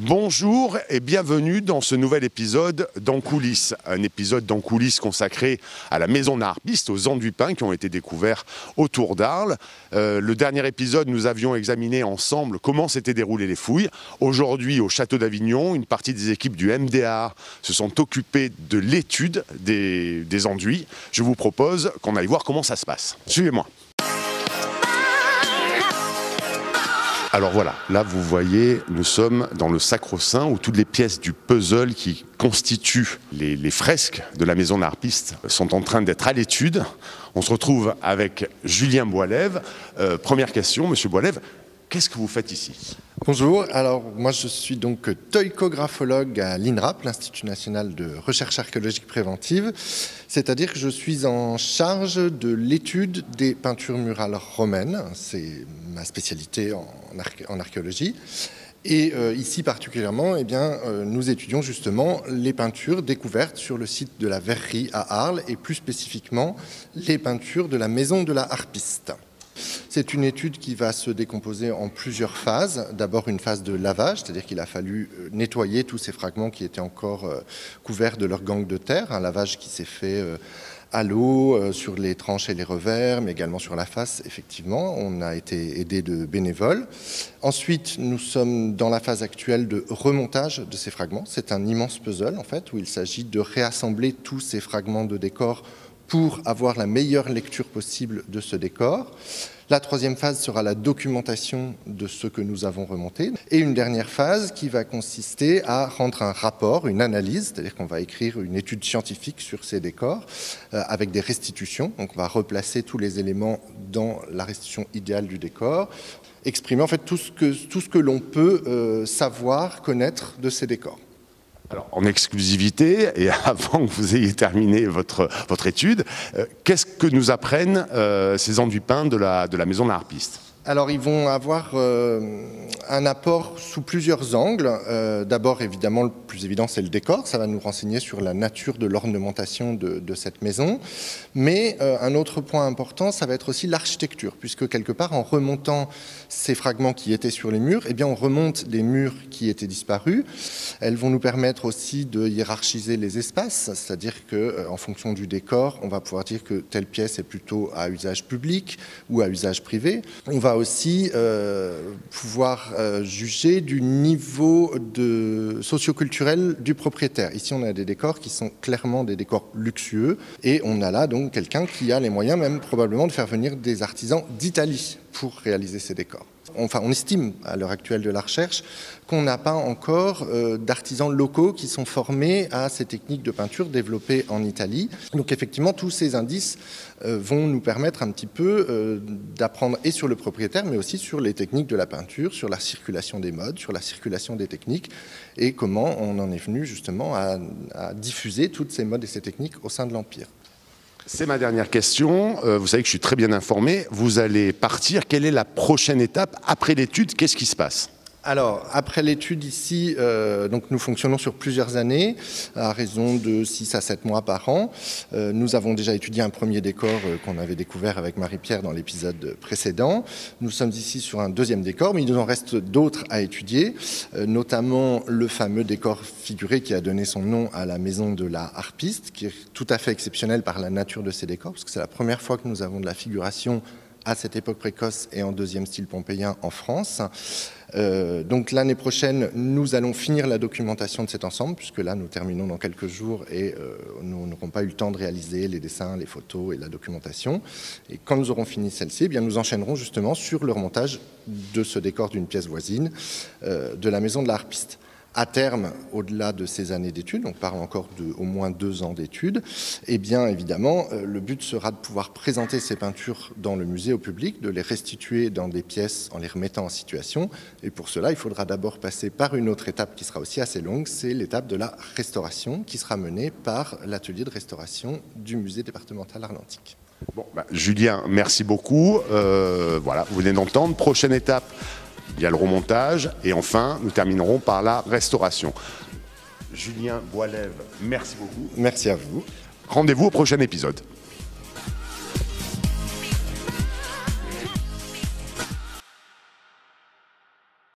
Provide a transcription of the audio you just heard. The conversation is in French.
Bonjour et bienvenue dans ce nouvel épisode d'En coulisses. Un épisode d'En coulisses consacré à la maison d'arpiste, aux enduits peints qui ont été découverts autour d'Arles. Euh, le dernier épisode, nous avions examiné ensemble comment s'étaient déroulées les fouilles. Aujourd'hui, au château d'Avignon, une partie des équipes du MDA se sont occupées de l'étude des, des enduits. Je vous propose qu'on aille voir comment ça se passe. Suivez-moi. Alors voilà, là vous voyez, nous sommes dans le sacro-saint où toutes les pièces du puzzle qui constituent les, fresques de la maison d'arpiste sont en train d'être à l'étude. On se retrouve avec Julien Boilève. Euh, première question, monsieur Boilève, qu'est-ce que vous faites ici Bonjour, alors moi je suis donc toïcographologue à l'INRAP, l'Institut national de recherche archéologique préventive, c'est-à-dire que je suis en charge de l'étude des peintures murales romaines, c'est ma spécialité en, archéologie. Et euh, ici particulièrement, eh bien, euh, nous étudions justement les peintures découvertes sur le site de la Verrerie à Arles et plus spécifiquement les peintures de la maison de la harpiste. C'est une étude qui va se décomposer en plusieurs phases. D'abord une phase de lavage, c'est-à-dire qu'il a fallu euh, nettoyer tous ces fragments qui étaient encore euh, couverts de leur gang de terre, un lavage qui s'est fait euh, à l'eau, sur les tranches et les revers, mais également sur la face, effectivement. On a été aidé de bénévoles. Ensuite, nous sommes dans la phase actuelle de remontage de ces fragments. C'est un immense puzzle, en fait, où il s'agit de réassembler tous ces fragments de décor pour avoir la meilleure lecture possible de ce décor. La troisième phase sera la documentation de ce que nous avons remonté. Et une dernière phase qui va consister à rendre un rapport, une analyse, c'est-à-dire qu'on va écrire une étude scientifique sur ces décors euh, avec des restitutions. Donc on va replacer tous les éléments dans la restitution idéale du décor, exprimer en fait tout ce que, tout ce que l'on peut euh, savoir, connaître de ces décors. Alors, en exclusivité, et avant que vous ayez terminé votre, votre étude, euh, qu'est-ce que nous apprennent euh, ces enduits peints de la, de la maison de harpiste? Alors ils vont avoir euh, un apport sous plusieurs angles. Euh, d'abord évidemment le plus évident c'est le décor, ça va nous renseigner sur la nature de l'ornementation de, cette maison. Mais euh, un autre point important ça va être aussi l'architecture, puisque quelque part en remontant ces fragments qui étaient sur les murs, eh bien on remonte les murs qui étaient disparus. Elles vont nous permettre aussi de hiérarchiser les espaces, c'est-à-dire que en fonction du décor, on va pouvoir dire que telle pièce est plutôt à usage public ou à usage privé. On va aussi euh, pouvoir euh, juger du niveau de socioculturel du propriétaire. Ici, on a des décors qui sont clairement des décors luxueux et on a là donc quelqu'un qui a les moyens même probablement de faire venir des artisans d'Italie pour réaliser ces décors enfin, on estime à l'heure actuelle de la recherche qu'on n'a pas encore euh, d'artisans locaux qui sont formés à ces techniques de peinture développées en Italie. Donc effectivement, tous ces indices euh, vont nous permettre un petit peu euh, d'apprendre et sur le propriétaire, mais aussi sur les techniques de la peinture, sur la circulation des modes, sur la circulation des techniques, et comment on en est venu justement à diffuser toutes ces modes et ces techniques au sein de l'Empire. C'est ma dernière question. Euh, vous savez que je suis très bien informé. Vous allez partir. Quelle est la prochaine étape après l'étude? Qu'est-ce qui se passe? Alors, après l'étude ici, euh, donc nous fonctionnons sur plusieurs années, à raison de 6 à 7 mois par an. Euh, nous avons déjà étudié un premier décor euh, qu'on avait découvert avec Marie-Pierre dans l'épisode précédent. Nous sommes ici sur un deuxième décor, mais il nous en reste d'autres à étudier, notamment le fameux décor figuré qui a donné son nom à la maison de la harpiste, qui est tout à fait exceptionnel par la nature de ces décors, parce que c'est la première fois que nous avons de la figuration à cette époque précoce et en deuxième style pompéien en France. Euh, donc l'année prochaine, nous allons finir la documentation de cet ensemble, puisque là, nous terminons dans quelques jours et euh, nous n'aurons pas eu le temps de réaliser les dessins, les photos et la documentation. Et quand nous aurons fini celle-ci, eh bien nous enchaînerons justement sur le remontage de ce décor d'une pièce voisine euh, de la maison de la harpiste à terme, au-delà de ces années d'études, on parle encore de au moins deux ans d'études, eh bien évidemment, euh, le but sera de pouvoir présenter ces peintures dans le musée au public, de les restituer dans des pièces en les remettant en situation. Et pour cela, il faudra d'abord passer par une autre étape qui sera aussi assez longue, c'est l'étape de la restauration, qui sera menée par l'atelier de restauration du musée départemental arlantique. Bon, bah, Julien, merci beaucoup. Euh, voilà, vous venez d'entendre. Prochaine étape, il y a le remontage et enfin, nous terminerons par la restauration. Julien Boilève, merci beaucoup. Merci à vous. Rendez-vous au prochain épisode.